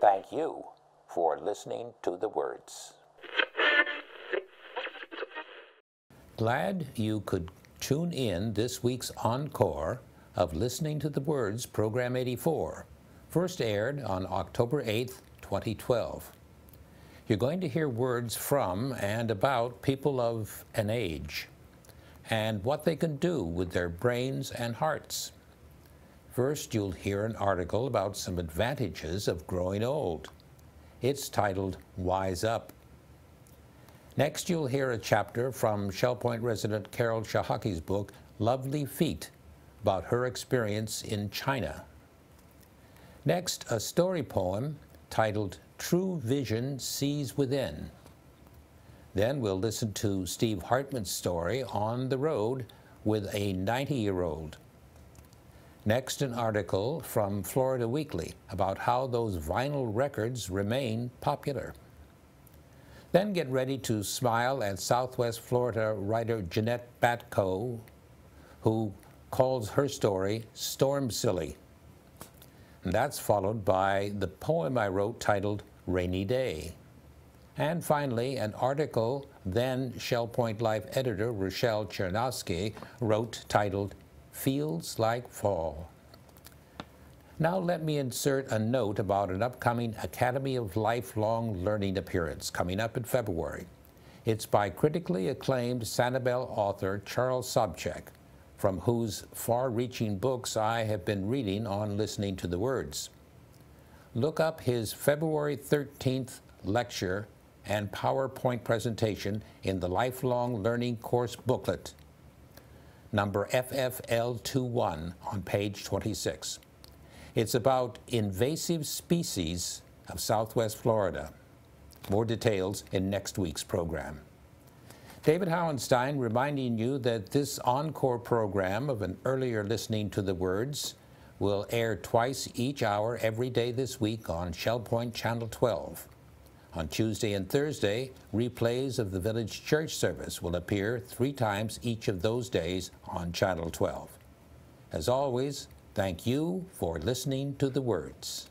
Thank you for listening to the words. Glad you could tune in this week's encore of Listening to the Words, Program 84, first aired on October 8th, 2012. You're going to hear words from and about people of an age and what they can do with their brains and hearts. First, you'll hear an article about some advantages of growing old. It's titled Wise Up. Next, you'll hear a chapter from Shell Point resident Carol Shahaki's book, Lovely Feet, about her experience in China. Next, a story poem titled True Vision Sees Within. Then we'll listen to Steve Hartman's story On the Road with a 90 year old. Next, an article from Florida Weekly about how those vinyl records remain popular. Then get ready to smile at Southwest Florida writer Jeanette Batko, who calls her story Storm Silly. And that's followed by the poem I wrote titled Rainy Day. And finally, an article then Shell Point Life editor Rochelle Chernowski wrote titled Feels Like Fall. Now let me insert a note about an upcoming Academy of Lifelong Learning appearance coming up in February. It's by critically acclaimed Sanibel author Charles Sobczak, from whose far-reaching books I have been reading on listening to the words. Look up his February 13th lecture and PowerPoint presentation in the Lifelong Learning Course booklet, number FFL21 on page 26. It's about invasive species of Southwest Florida. More details in next week's program. David Howenstein reminding you that this encore program of an earlier listening to the words will air twice each hour every day this week on Shell Point Channel 12. On Tuesday and Thursday, replays of the village church service will appear three times each of those days on Channel 12. As always, thank you for listening to the words.